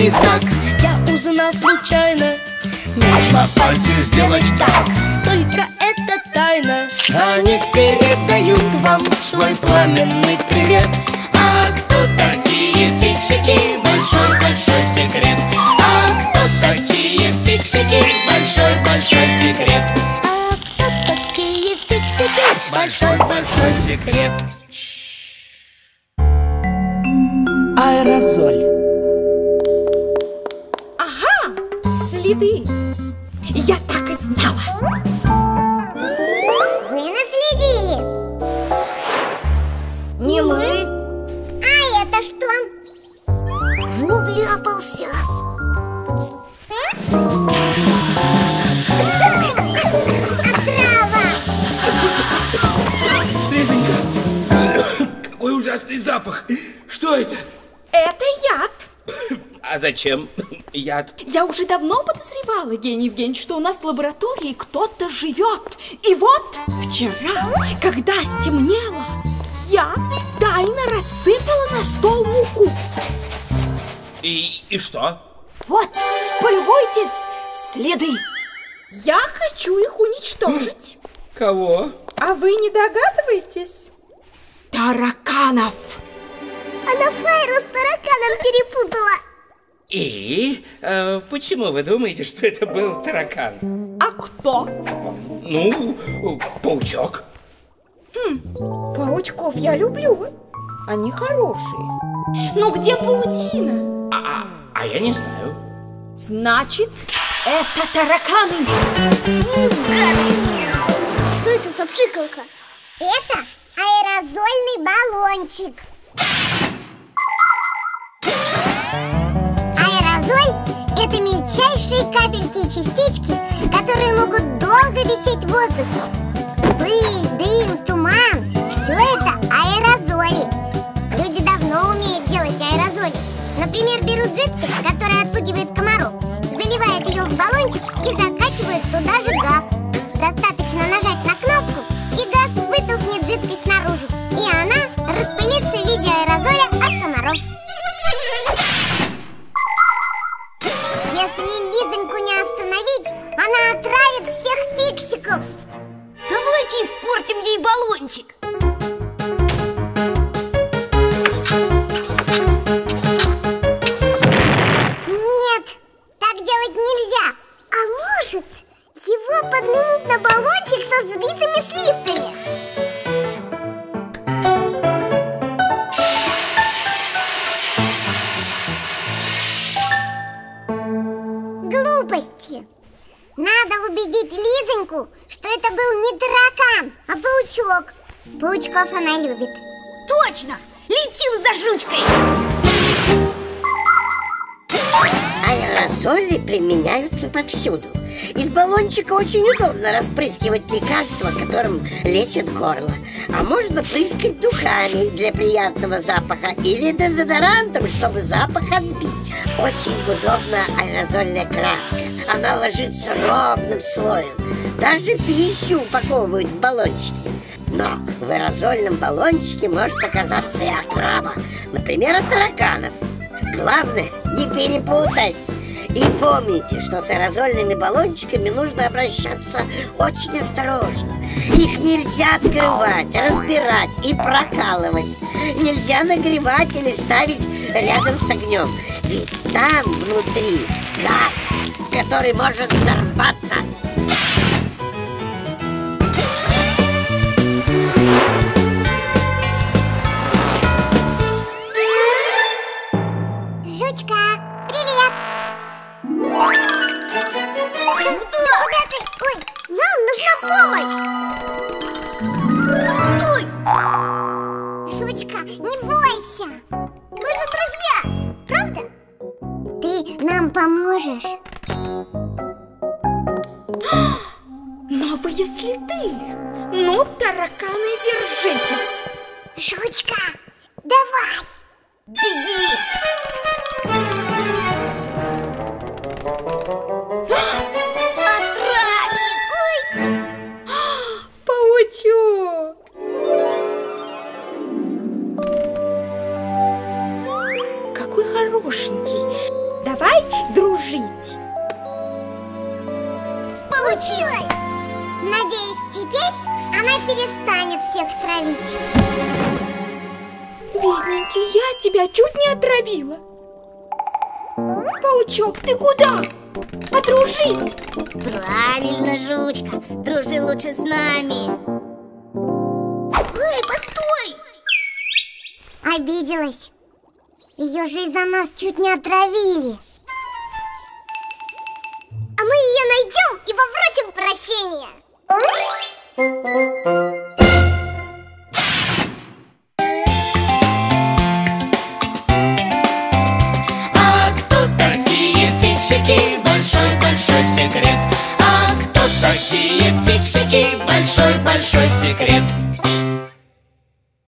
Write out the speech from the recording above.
опасный знак Я узнал случайно Нужно пальцы сделать так Только это тайна Они передают вам свой пламенный привет А кто такие фиксики? Большой-большой секрет А кто такие фиксики? Большой-большой секрет А кто такие фиксики? Большой-большой секрет Аэрозоль. Следы. Я так и знала. Вы наследили Не мы. А это что? Вляпался Отрава Лизонька, какой ужасный запах. Что это? Это яд. А зачем яд? Я уже давно подозревала, Евгений Евгеньевич, что у нас в лаборатории кто-то живет. И вот вчера, когда стемнело, я тайно рассыпала на стол муку. И, и что? Вот, полюбуйтесь, следы. Я хочу их уничтожить. Кого? А вы не догадываетесь? Тараканов. Она Файру с тараканом перепутала И э, почему вы думаете, что это был таракан? А кто? Ну, паучок. Паучков я люблю. Они хорошие. Ну где паутина? А, а, а я не знаю. Значит, это тараканы. Что это за пшикалка? Это аэрозольный баллончик мельчайшие капельки и частички, которые могут долго висеть в воздухе. Пыль, дым, туман – все это аэрозоли. Люди давно умеют делать аэрозоли. Например, берут жидкость, которая отпугивает комаров Если Лизоньку не остановить, она отравит всех фиксиков. Давайте испортим ей баллончик убедить Лизоньку, что это был не таракан, а паучок Паучков она любит Точно! Летим за жучкой! Аэрозоли применяются повсюду. Из баллончика очень удобно распрыскивать лекарства, которым лечат горло. А можно прыскать духами для приятного запаха или дезодорантом, чтобы запах отбить. Очень удобна аэрозольная краска. Она ложится ровным слоем. Даже пищу упаковывают в баллончики. Но в аэрозольном баллончике может оказаться и отрава. Например, от тараканов. Главное, не перепутать. И помните, что с аэрозольными баллончиками нужно обращаться очень осторожно. Их нельзя открывать, разбирать и прокалывать. Нельзя нагревать или ставить рядом с огнем. Ведь там внутри газ, который может взорваться. Помощь! Стой! Жучка, не бойся! Мы же друзья, правда? Ты нам поможешь? Новые следы. Ну, тараканы, держитесь. Жучка, давай! Беги! хорошенький. Давай дружить. Получилось! Надеюсь, теперь она перестанет всех травить. Бедненький, я тебя чуть не отравила. Паучок, ты куда? Подружить! Правильно, Жучка. Дружи лучше с нами. Эй, постой! Обиделась. Ее же из-за нас чуть не отравили. А мы ее найдем и попросим прощения